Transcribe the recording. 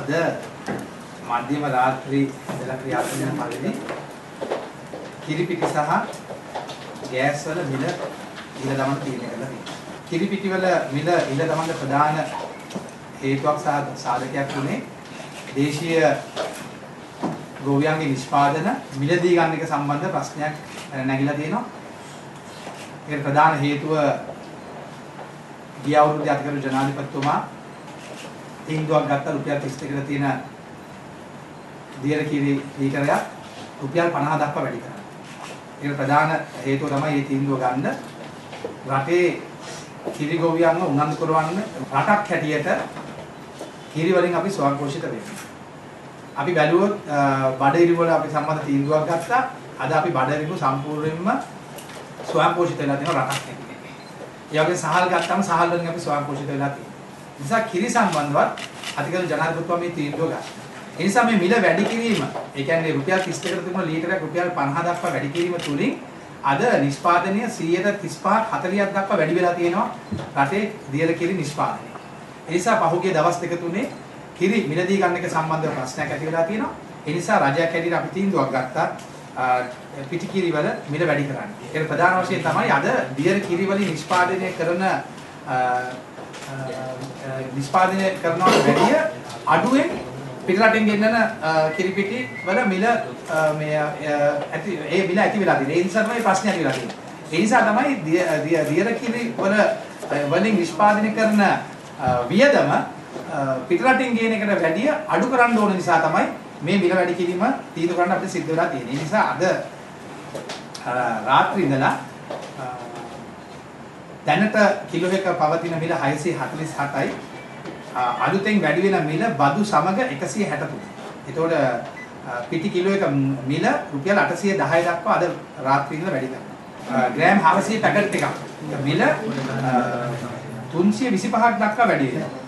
අද මධ්‍යම රාත්‍රී ඉඳලා ක්‍රියාත්මක වෙන පරිදි කිරිපිටි සහ ගෑස් වල මිල ඉහළ දමන තීරණය කරලා තියෙනවා. කිරිපිටි වල මිල ඉහළ දමන ප්‍රධාන හේතුවක් සහ සාධකයක් වුණේ දේශීය ගෝව්‍යයන්ගේ නිෂ්පාදන මිලදී ගන්න එක සම්බන්ධ ප්‍රශ්නයක් නැගිලා තියෙනවා. ඒකට ප්‍රධාන හේතුව ගිය අවුරුද්දේ අතිගරු ජනාධිපතිතුමා තීන්දුවක් ගත්ත රුපියල් 32කට තියෙන දියර කිරි ලීටරයක් රුපියල් 50 දක්වා වැඩි කරා. ඒකට ප්‍රධාන හේතුව තමයි මේ තීන්දුව ගන්න රටේ කිරි ගොවියන්ව උනන්දු කරවන්න රටක් හැටියට කිරි වලින් අපි ස්වයංපෝෂිත වෙන්න. අපි බැලුවොත් බඩිරි වල අපි සම්බන්ධ තීන්දුවක් ගත්තා. අද අපි බඩිරිව සම්පූර්ණයෙන්ම ස්වයංපෝෂිත වෙලා තියෙන රටක් හැටියට. ඒ වගේ සහල් ගත්තාම සහල් වලින් අපි ස්වයංපෝෂිත වෙලා තියෙනවා. නිසා කිරි සම්බන්ධවත් අතිගරු ජනාධිපතිතුමා මේ තීන්දුව ගත්තා. ඒ නිසා මේ මිල වැඩි කිරීම, ඒ කියන්නේ රුපියල් 32කට තිබුණ ලීටරයක් රුපියල් 50 දක්වා වැඩි කිරීම තුලින් අද නිෂ්පාදනය 135ක් 40ක් දක්වා වැඩි වෙලා තියෙනවා රටේ දියර කිරි නිෂ්පාදනය. ඒ නිසා පහුගිය දවස් දෙක තුනේ කිරි මිලදී ගන්න එක සම්බන්ධව ප්‍රශ්නයක් ඇති වෙලා තියෙනවා. ඒ නිසා රජයක් හැටියට අපි තීන්දුවක් ගත්තා පිටි කිරි වල මිල වැඩි කරන්න. ඒක ප්‍රධාන වශයෙන් තමයි අද දියර කිරි වලින් නිෂ්පාදනය කරන නිෂ්පාදනය කරනවා වැඩිය අඩුවෙන් පිටරටින් ගෙන්නන කිරිපිටි වල මිල මේ ඇති ඒ මිල ඇති වෙලා තියෙනවා. ඒ නිසා තමයි ප්‍රශ්නේ ඇති වෙලා තියෙන්නේ. ඒ නිසා තමයි දියර කිරි වල වලින් නිෂ්පාදනය කරන වියදම පිටරටින් ගේන එකට වැඩිය අඩු කරන්න ඕන නිසා තමයි මේ මිල වැඩි කිරීම තීන්දුව කරන්න අපිට සිද්ධ වෙලා තියෙන්නේ. ඒ නිසා අද රාත්‍රී ඉඳලා දැනට කිලෝ එක පවතින මිල 647යි. අලුතෙන් වැඩි වෙන මිල බදු සමග 163. එතකොට පිටි කිලෝ එක මිල රුපියල් 810 දක්වා අද රාත්‍රී ඉඳලා වැඩි කරනවා. ග්‍රෑම් 400 පැකට් එකක් මිල 325ක් දක්වා වැඩි වෙනවා.